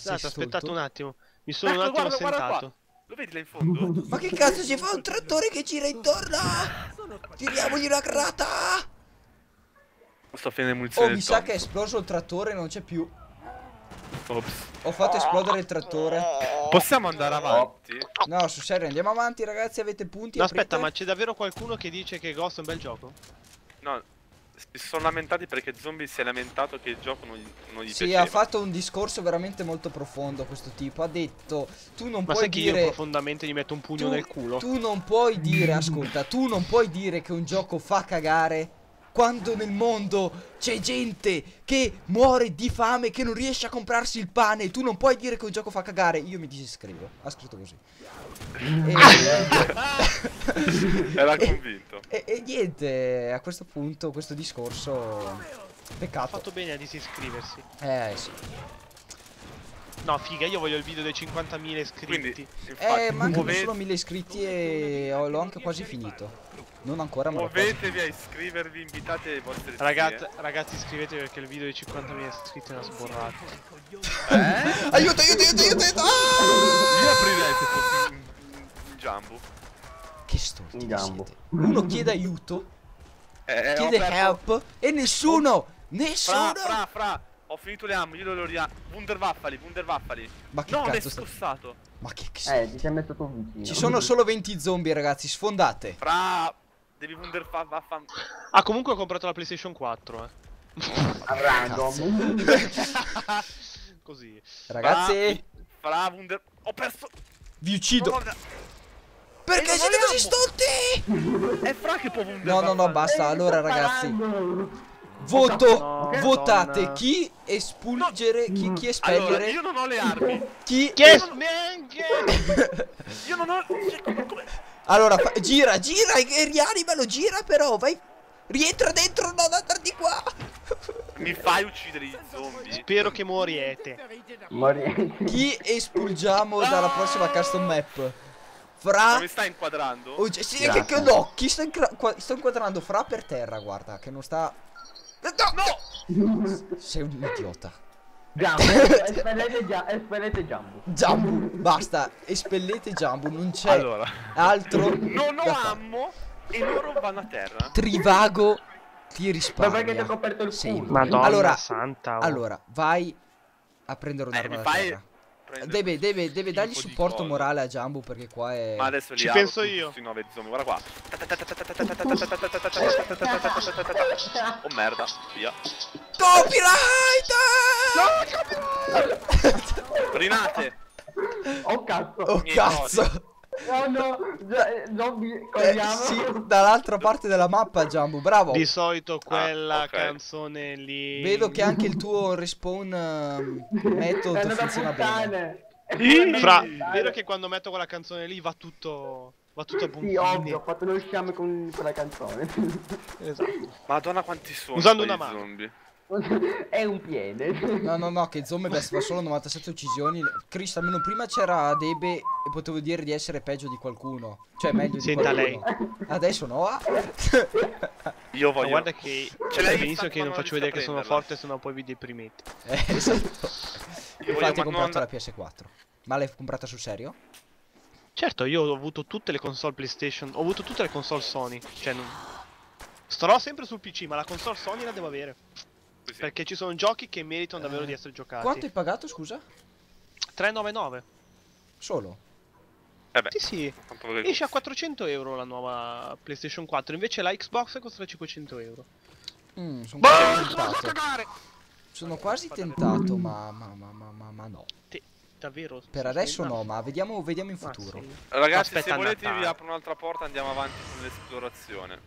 Scusate, aspettate un attimo. Mi sono Ecco, un attimo guarda, guarda qua. assentato. Lo vedi là in fondo? Ma che cazzo ci fa un trattore che gira intorno? Tiriamogli una granata! Sto finendo le munizioni Oh, mi sa che è esploso il trattore, non c'è più. Ops. Ho fatto esplodere il trattore. Possiamo andare avanti? No, su serio, andiamo avanti, ragazzi. Avete punti? No, aspetta, aprite? ma c'è davvero qualcuno che dice che Ghost è un bel gioco? No, si sono lamentati perché Zombie si è lamentato che il gioco non gli, non gli Sì, piaceva. ha fatto un discorso veramente molto profondo questo tipo. Ha detto, tu non Ma puoi sai che io dire... profondamente gli metto un pugno tu, nel culo? tu non puoi dire, ascolta, tu non puoi dire che un gioco fa cagare quando nel mondo c'è gente che muore di fame, che non riesce a comprarsi il pane. Tu non puoi dire che un gioco fa cagare. Io mi disiscrivo. Ha scritto così. E, Era e- convinto. e- e niente, a questo punto, questo discorso. Ha Peccato. fatto bene a disiscriversi. Eh sì. No, figa, io voglio il video dei 50.000 iscritti. Quindi, infatti, Eh, mancano solo 1000 iscritti e ho- l'ho anche quasi finito. Non ancora, ma. Muovetevi a iscrivervi, invitate i vostri Ragazzi, ragazzi, iscrivetevi perché il video dei 50.000 iscritti è una sborrata. Eh? Aiuto, aiuto, aiuto, aiuto, aiuto! Ah! Io aprirei fossi in, Jumbo. Che stolti In siete. Uno chiede aiuto, Eh, ho chiede help e nessuno, Fra, nessuno. fra, fra, ho finito le armi, io lo ria... Wunderwaffali, Wunderwaffali. Ma che No, è cazzo sta... scossato. Ma che che Eh, ti sei messo tu vicino. Ci sono solo 20 zombie, ragazzi, sfondate. Fra, devi Wunderwaffali. Ah, comunque ho comprato la PlayStation 4, eh. A random. Così. Ragazzi, Fra, Wunder... Ho perso... vi uccido. No, no, Perché non siete così stolti? È Fra che può No, Wunderwaffali. no, no, basta. Eh, Allora, ragazzi, voto. No, Votate Madonna. chi espulgere, chi, chi Allora, espellere, io non ho le armi. chi... Che smenche! Io non ho... cioè, come- come- Allora, fa- gira, gira e rianimalo, gira però, vai. Rientra dentro, non andare di qua. Mi fai uccidere i zombie? Spero che moriete. Morì. Chi espulgiamo dalla prossima custom map? Ma Fra... mi stai inquadrando? Oh, sì, che, che no, chi sta, sto inquadrando Fra per terra, guarda, che non sta... No! Sei un idiota. Jumbo. Espellete Gia- espellete Jumbo. Jumbo, basta, espellete Jumbo, non c'è Allora. altro Non ho ammo e loro vanno a terra. Trivago ti Ma risparmia. perché ti ho coperto il culo? Madonna Allora- santa. oh. Allora, vai a prendere Eh, un'arma mi da fai... terra. Prendere Deve, deve, deve dargli supporto morale a Jumbo perché qua è... Ma adesso li Ci penso io. Sui 9 zombie, guarda qua. Oh merda, via. Copyright! Rinate! Oh cazzo. Oh cazzo! Oh no. Zo- eh, Zombie, Eh, corriamo. sì, dall'altra parte della mappa Jumbo, bravo! Di solito quella Ah, ok. canzone lì. Vedo che anche il tuo respawn metodo È andata a funziona bene. puttane. È Fra, vedo che quando metto quella canzone lì va tutto. Va tutto a buon Sì, ovvio, ho fatto lo sciame con quella canzone. Esatto. Madonna quanti sono Usando una mano. zombie. È un piede. No, no, no, che Zombie fa solo 97 uccisioni. Cristo, almeno prima c'era Debe e potevo dire di essere peggio di qualcuno. Cioè, meglio di Senta qualcuno. Adesso no. ah. Io Ma voglio... guarda che. Ce l'hai benissimo che non faccio vedere che sono forte, sennò poi vi deprimete. Eh, esatto. Infatti ho ma- comprato non- la PS4. Ma l'hai comprata sul serio? Certo, io ho avuto tutte le console PlayStation. Ho avuto tutte le console Sony. Cioè, non. Starò sempre sul PC, ma la console Sony la devo avere. Così. Perché ci sono giochi che meritano davvero Eh, di essere giocati. Quanto hai pagato, scusa? 399. Solo. Eh beh, Sì, sì. Esce a costa? 400 euro la nuova PlayStation 4. Invece la Xbox costa 500 euro. Mm, sono Boh, quasi tentato. cagare! Sono quasi tentato, ma, ma, ma, ma, ma, ma no. Te, davvero? Per adesso no, ma vediamo, vediamo in futuro. sì. Ragazzi, Aspetta se volete Natale. vi apro un'altra porta andiamo avanti con l'esplorazione.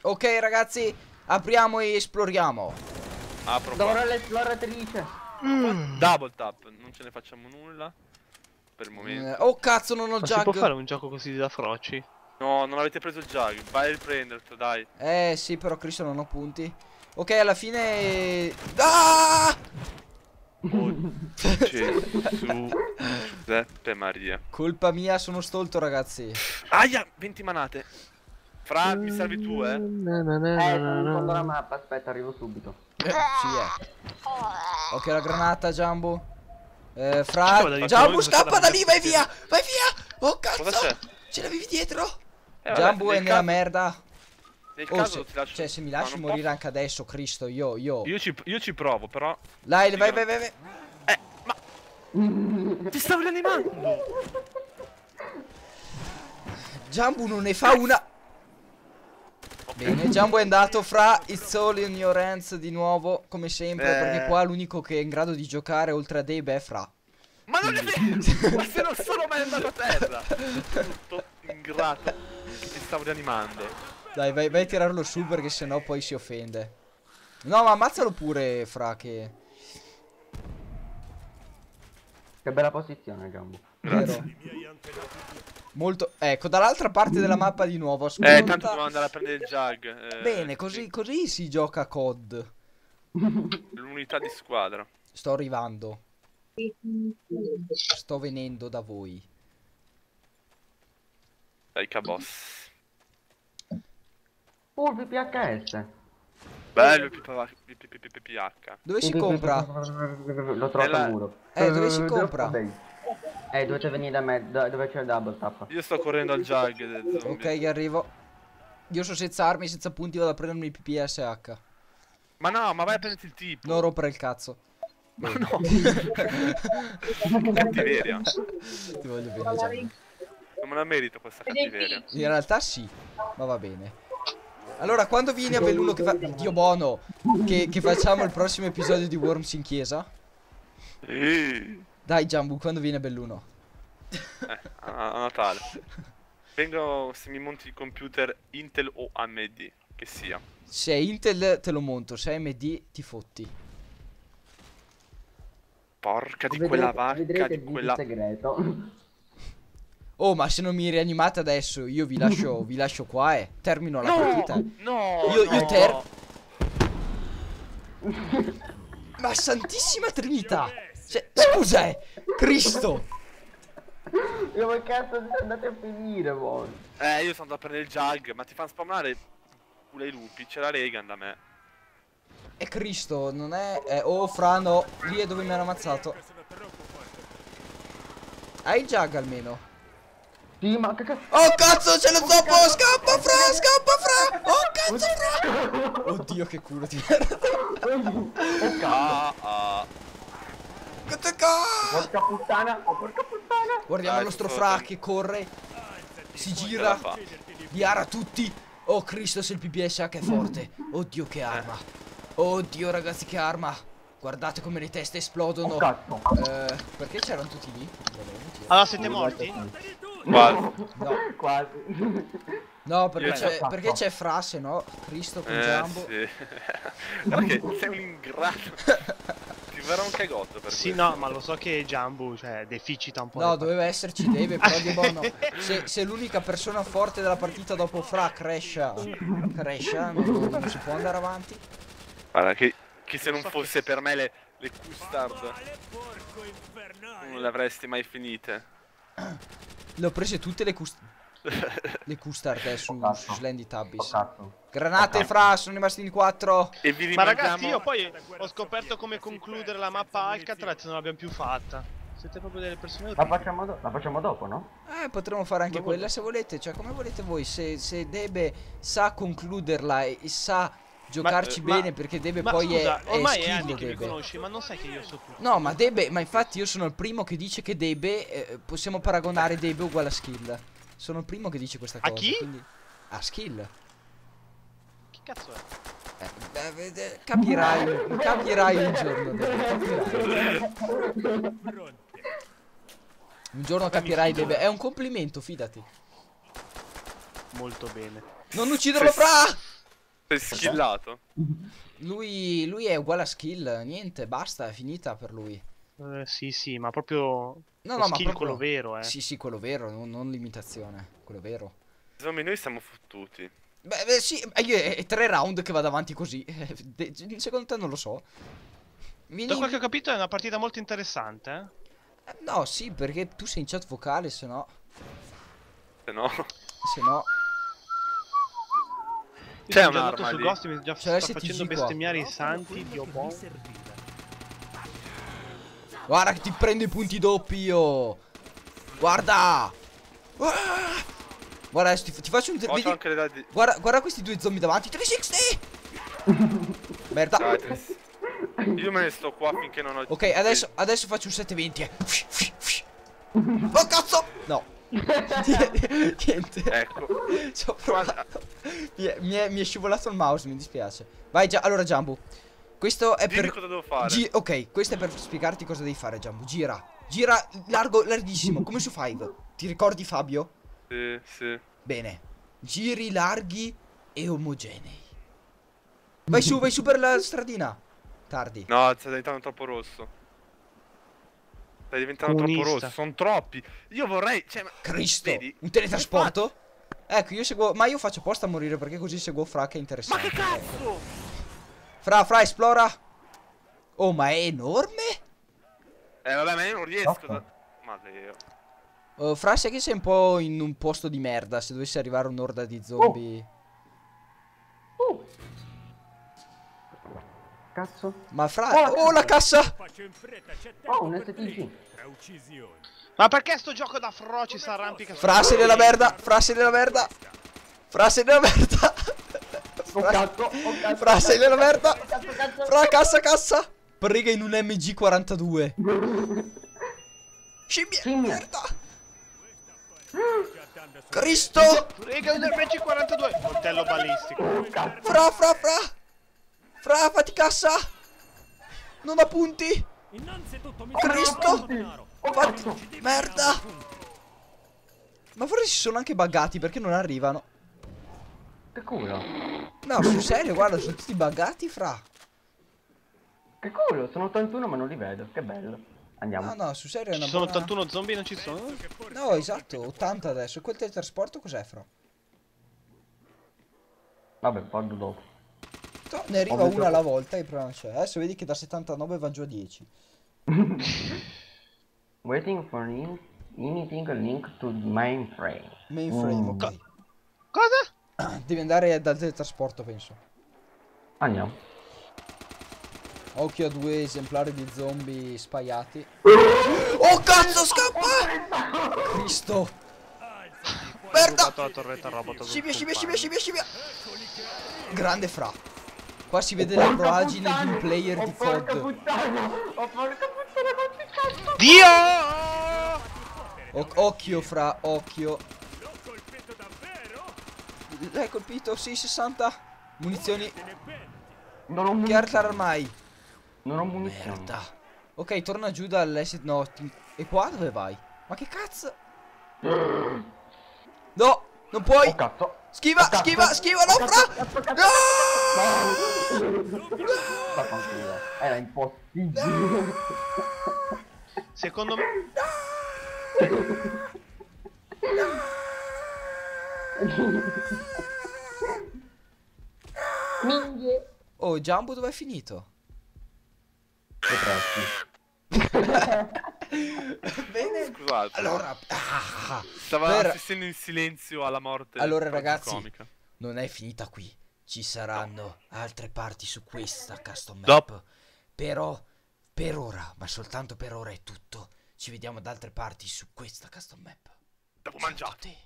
Ok, ragazzi, apriamo e esploriamo. Apro qua. l'esploratrice. Double tap, non ce ne facciamo nulla. Per il Eh, momento. oh cazzo, non ho il Ma si può fare jug. un gioco così da froci? No, non avete preso il jug, vai a riprenderlo, dai. Eh sì, però Cristo non ho punti. Ok, alla fine... Ah! Oh, Gesù, Giuseppe Maria. Colpa mia, sono stolto, ragazzi. Aia, 20 manate. Fra, mi servi tu, eh? Eh, sono in fondo alla mappa, aspetta, arrivo subito. Eh, sì, eh. Ok, la granata, Jumbo. Eh, fra... dire, scappa da lì, vai via! Vai via! Oh, cazzo! Cosa c'è? Ce l'avevi dietro? Eh, Giambu è nel nella merda. Nel Oh, caso se, cioè, se mi No, lasci morire posso- anche adesso, Cristo, io, io... Io ci, io ci provo, però... Dai, Sì, vai, vai, vai, vai. Ti stavo rianimando! Giambu non ne fa una... Bene, Giambu è andato fra It's all in your hands di nuovo, come sempre, Eh. perché qua l'unico che è in grado di giocare oltre a Dave è Fra. Ma non è vero! Ma se non sono mai andato a terra! Tutto ingrato ti stavo rianimando. Dai, vai, vai a tirarlo su perché sennò poi si offende. No, ma ammazzalo pure, Fra, che... Che bella posizione, Giambu. Vero. Molto... Ecco, dall'altra parte della mappa di nuovo, ascolta. Eh, tanto devo andare a prendere il jug. eh, Bene, così, così si gioca COD. L'unità di squadra. Sto arrivando. Sto venendo da voi. Dai, K-Boss. Oh, PPHS. Bello il PPH. Dove si compra? L'ho trovato al muro. Eh, dove si compra? Eh, dovete venire da me, do- dove c'è il double tap. Io sto correndo al jug. Ok, arrivo. Io sono senza armi, senza punti, vado a prendermi il PPSH. Ma no, ma vai a prenderti il tipo. Non rompere il cazzo. Ma no. cattiveria. Ti voglio bene, Gianni. Non me la merito questa cattiveria. In realtà sì, ma va bene. Allora, quando vieni a Belluno che fa... Dio buono! Che, che facciamo il prossimo episodio di Worms in chiesa? Eh, Dai, Jambu, quando vieni a Belluno? a, a Natale. Vengo se mi monti il computer Intel o AMD, che sia. Se è Intel te lo monto, se è AMD ti fotti. Porca di Vedrete- quella vacca, di quella... segreto. Oh, ma se non mi rianimate adesso, io vi lascio, vi lascio qua e termino la No, partita. no, Io- io no. ter- Ma santissima trinità! Cioè, scusa, eh! Cristo! Io ma cazzo andate a finire voi. Eh, io sono andato a prendere il jug, ma ti fanno spammare pure i lupi, c'è la Reagan da me. È Cristo, non è... eh, oh, Fra, no. Lì è dove mi hanno ammazzato. Hai il jug almeno? Sì, ma che cazzo. Oh, cazzo, c'è lo zoppo! Scappa, Fra! Scappa, Fra! Oh, cazzo, Fra! Oddio, che culo di merda! Ah, ah. Che Porca puttana, oh, porca puttana. Guardiamo Dai, il nostro Fra che corre. Si gira. Diara tutti. Oh Cristo se il PPSH è forte. Oddio che arma. Oddio ragazzi che arma. Guardate come le teste esplodono. Oh cazzo. Eh, perché c'erano tutti lì? Allora siete morti? Guarda. No, Quasi. no perché c'è perché Fra se no Cristo con Eh, Giambo. sì. Che sei un ingrato. Ti verrà un cagotto per Sì, questo. no, ma lo so che Jambu, cioè, deficita un po'. No, doveva esserci Dave, però di buono. Se, se l'unica persona forte della partita dopo Fra crescia, crescia, non, non si può andare avanti. Guarda che, che se non so fosse per me le, le custard non le avresti mai finite. Le ho prese tutte le cust... le custard eh, su, Cazzo. su Slendy Oh cazzo. Granate Fra, sono rimasti in quattro. E vi Ma rimangiamo... ragazzi, io poi ho scoperto come concludere la mappa Alcatraz non l'abbiamo più fatta. Siete proprio delle persone La facciamo, la facciamo dopo, no? Eh, potremmo fare anche Come quella volete. se volete, cioè come volete voi. Se, se Debe sa concluderla e, e sa giocarci eh, ma- bene perché Debe Ma poi scusa, è, è ormai è skill che mi Debe. conosci, ma non sai che io so tutto. No, ma Debe, ma infatti io sono il primo che dice che Debe, eh, possiamo paragonare Debe uguale a skill. Sono il primo che dice questa A cosa. chi? Quindi... A skill. Chi cazzo è? Eh, capirai, capirai un giorno, capirai. Un giorno capirai, Debe. È un complimento, fidati. Molto bene. Non ucciderlo fra! Sei skillato. Lui, lui è uguale a skill, niente, basta, è finita per lui. Eh, sì, sì, ma proprio... No, lo no, ma proprio... quello vero, eh. Sì, sì, quello vero, non, non l'imitazione, quello vero. Insomma, noi siamo fottuti. Beh, beh, sì, eh, io è, è tre round che vado avanti così. Eh, Secondo te non lo so. Vieni... Da quel che ho capito è una partita molto interessante, eh. Eh, No, sì, perché tu sei in chat vocale, se no... Se no... Se no... C'è un'arma lì. Ghost mi già C'è sta facendo bestemmiare i santi, Dio buono. Guarda che ti prendo i punti doppi io. Guarda. Ah! Guarda, adesso ti, ti faccio un... Vedi- anche. Guarda, guarda questi due zombie davanti. 360! Merda. Dai. Io me ne sto qua finché non ho. Ok, adesso, adesso faccio un 720. eh. Oh cazzo! No. Niente. Ecco. Ci ho provato. Mi è, mi è- mi è scivolato il mouse, mi dispiace. Vai, già, allora Jumbo. Questo è Dimmi per. cosa devo fare. Gi- ok, questo è per spiegarti cosa devi fare, Jumbo. Gira. Gira largo, larghissimo, come su Five. Ti ricordi Fabio? Sì, sì. Bene. Giri larghi e omogenei. Vai su, vai su per la stradina. Tardi. No, stai diventando troppo rosso. Stai diventando Comunista. troppo rosso. Sono troppi. Io vorrei. Cioè, ma... Cristo. Vedi? Un teletrasporto? Ecco, io seguo. Ma io faccio apposta a morire perché così seguo Fra che è Ma interessante. che cazzo? Fra, Fra, esplora. Oh, ma è enorme? Eh, vabbè, ma io non riesco. Da... Matteo. Oh, Fra, sai che sei un po' in un posto di merda se dovesse arrivare un'orda di zombie. Uh. Cazzo. Ma Fra. Oh, Oh, la cassa! Oh, un STG. Ma perché sto gioco da froci si arrampica Fra, sei nella merda. Fra, sei nella merda. Fra, sei nella merda. Oh Fra, cazzo, oh cazzo. Fra, sei nella merda. Cazzo, cazzo. Fra, cassa, cassa. Prega in un MG42. Scimmia. Scimmia. Merda. Cristo. Rega un RPG42 Coltello balistico Oh. Fra, fra, fra. Fra, fatti cassa. Non ha punti. Innanzitutto mi Cristo. Oh Fatti. Merda. Ma forse si sono anche buggati perché non arrivano. Che culo. No, sul serio, guarda, sono tutti buggati, fra. Che culo, sono 81 ma non li vedo. Che bello. Andiamo. No, no, sul serio è una Ci sono buona- 81 zombie non ci sono? No, esatto, 80 adesso. Quel teletrasporto cos'è, fra? Vabbè, parlo dopo. No, ne arriva una alla volta e il problema c'è. Adesso vedi che da 79 va giù a 10. Waiting for in anything link to mainframe. Mainframe, Mm. ok. Cosa? Devi andare dal teletrasporto, penso. Andiamo. Occhio a due esemplari di zombie spaiati. Oh cazzo, scappa! Cristo! Merda! Scimmia, scimmia, scimmia, scimmia, scimmia! Grande fra. Qua si vede la proagine di un player di Oh porca COD. puttana! Oh porca puttana, quanti cazzo! Dio! O- occhio fra, occhio. L'hai colpito? Sì, 60. Munizioni. Non ho munizioni. arca armai? Non ho munizioni. Merda. Ok, torna giù dall'S. No, ti- e qua dove vai? Ma che cazzo? No, non puoi. Oh cazzo. Schiva, Oh, cazzo. schiva, schiva, no, Oh, cazzo, fra. No! Tranquillo. Era impossibile. Secondo me... Oh, Jumbo dove è finito? Bene. Scusate. Allora, ah, Stava per- assistendo in silenzio alla morte. Allora, ragazzi, non è finita qui. Ci saranno altre parti su questa custom map. Dopo. Però, per ora, ma soltanto per ora è tutto. Ci vediamo da altre parti su questa custom map. Dopo Ciao a mangiato. tutti.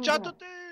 Ciao a tutti!